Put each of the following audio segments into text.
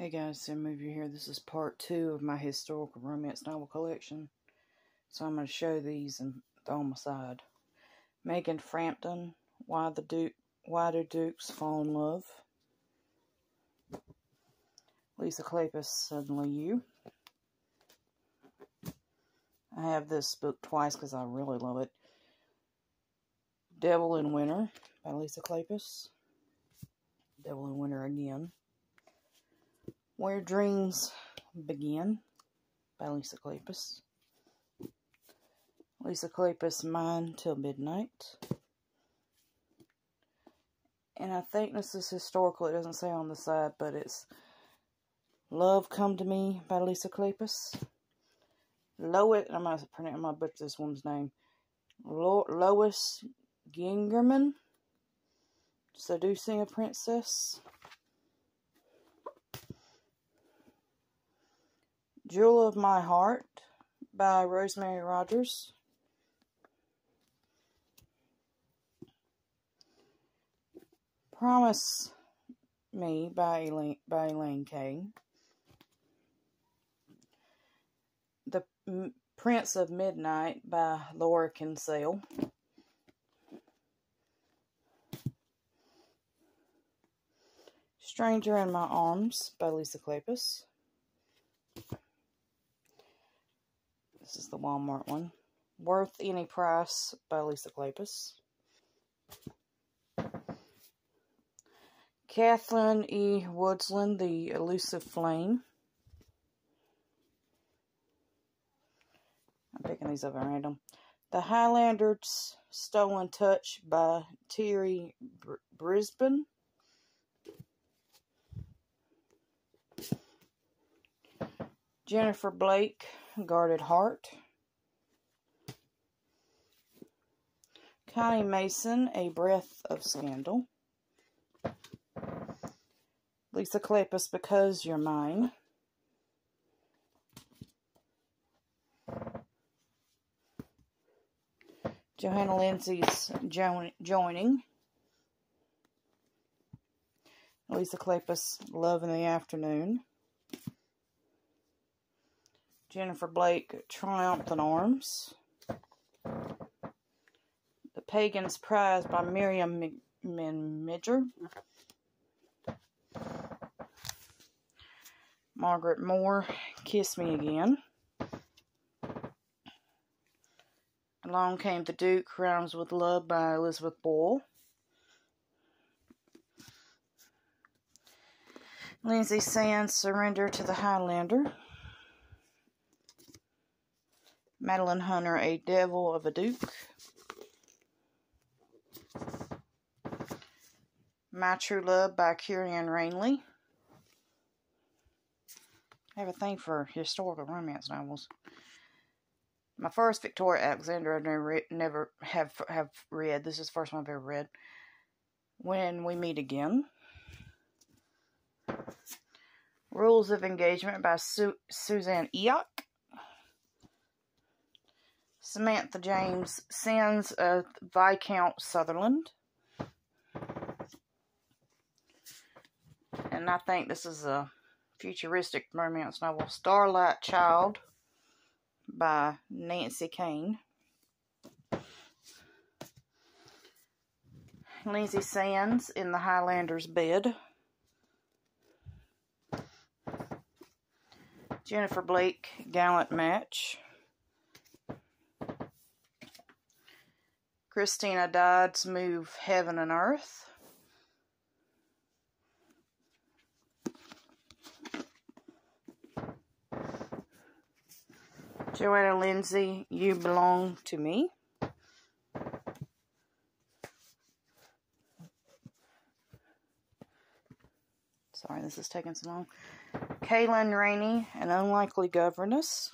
Hey guys, Sam Movie here. This is part two of my historical romance novel collection. So I'm going to show these and throw them aside. Megan Frampton, Why the Duke, Why Do Dukes Fall in Love? Lisa Kleypas, Suddenly You. I have this book twice because I really love it. Devil in Winter by Lisa Kleypas. Devil in Winter again. Where Dreams Begin by Lisa Kleypas. Lisa Kleypas, Mine Till Midnight. And I think this is historical. It doesn't say on the side, but it's Love Come to Me by Lisa Kleypas. Lois, I'm going to pronounce, I'm this woman's name. Lo, Lois Gingerman. Seducing a Princess. Jewel of My Heart by Rosemary Rogers. Promise Me by Elaine, by Elaine Kay. The Prince of Midnight by Laura Kinsale. Stranger in My Arms by Lisa Kleypas. This the Walmart one. Worth Any Price by Lisa Kleypas. Kathleen E. Woodiwiss, The Elusive Flame. I'm picking these up at random. The Highlanders Stolen Touch by Terri Br Brisbane. Jennifer Blake, Guarded Heart. Connie Mason, A Breath of Scandal. Lisa Kleypas, Because You're Mine. Johanna Lindsey's jo Joining. Lisa Kleypas, Love in the Afternoon. Jennifer Blake, Triumphant Arms. The Pagan's Prize by Miriam m. Minger. Margaret Moore, Kiss Me Again. Along Came the Duke, Rhymes with Love by Elizabeth Boyle. Lynsay Sands, Surrender to the Highlander. Madeline Hunter, A Devil of a Duke. My True Love by Kieran Rainley. I have a thing for historical romance novels. My first Victoria Alexander I never, never have have read. This is the first one I've ever read. When We Meet Again. Rules of Engagement by Su Suzanne Enoch. Samantha James Sins of Viscount Sutherland. And I think this is a futuristic romance novel, Starlight Child by Nancy Cane. Lynsay Sands in the Highlander's Bed. Jennifer Blake, Gallant Match. Christina Dodd's Move Heaven and Earth. Johanna Lindsey, You Belong to Me. Sorry, this is taking so long. Kaylin Ranney, An Unlikely Governess.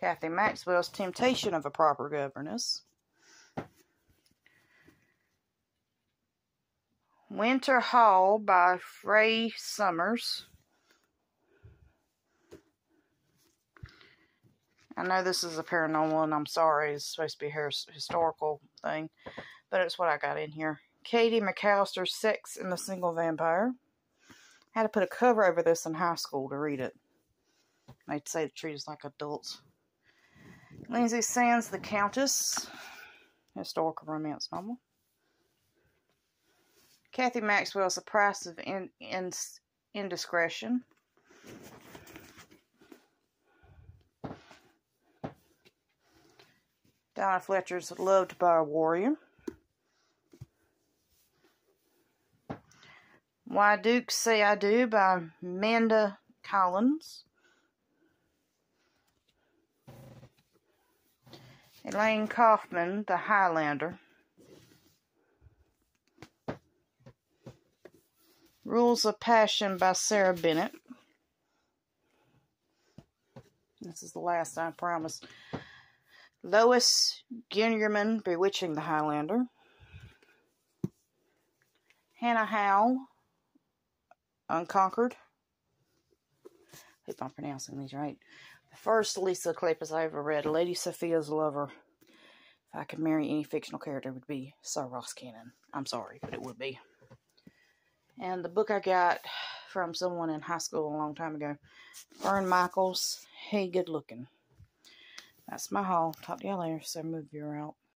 Cathy Maxwell's Temptation of a Proper Governess. Winter Hall by Frey Summers. I know this is a paranormal and I'm sorry, it's supposed to be a historical thing, but it's what I got in here. Katie MacAlister's Sex and the Single Vampire. I had to put a cover over this in high school to read it. They'd say to treat us like adults. Lynsay Sands, The Countess, historical romance novel. Cathy Maxwell's The Price of in, in, Indiscretion. Donna Fletcher's Loved by a Warrior. Why Dukes Say I Do by Manda Collins. Elaine Coffman, The Highlander. Rules of Passion by Sara Bennett. This is the last, I promise. Lois Guillermin, Bewitching the Highlander. Hannah Howe, Unconquered. Hope I'm pronouncing these right. The first Lisa Kleypas I ever read, Lady Sophia's Lover. If I could marry any fictional character, it would be Sir Ross Cannon. I'm sorry, but it would be. And the book I got from someone in high school a long time ago, Fern Michaels, Hey Good Looking. That's my haul. Talk to y'all later, so move you out.